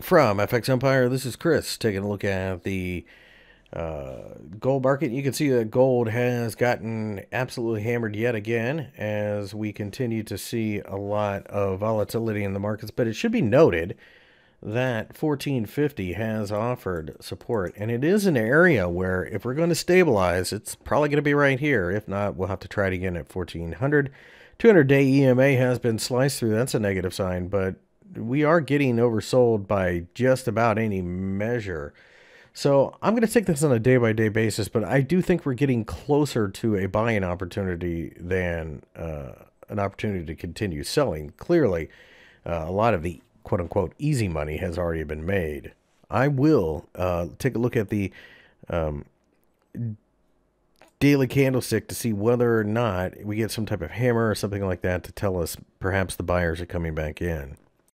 From FX Empire, this is Chris taking a look at the uh, gold market. You can see that gold has gotten absolutely hammered yet again as we continue to see a lot of volatility in the markets. But it should be noted that 1450 has offered support, and it is an area where if we're going to stabilize, it's probably going to be right here. If not, we'll have to try it again at 1400. 200 day EMA has been sliced through. That's a negative sign, but we are getting oversold by just about any measure. So I'm going to take this on a day by day basis, but I do think we're getting closer to a buying opportunity than uh, an opportunity to continue selling. Clearly, uh, a lot of the quote unquote easy money has already been made. I will uh, take a look at the um, daily candlestick to see whether or not we get some type of hammer or something like that to tell us perhaps the buyers are coming back in.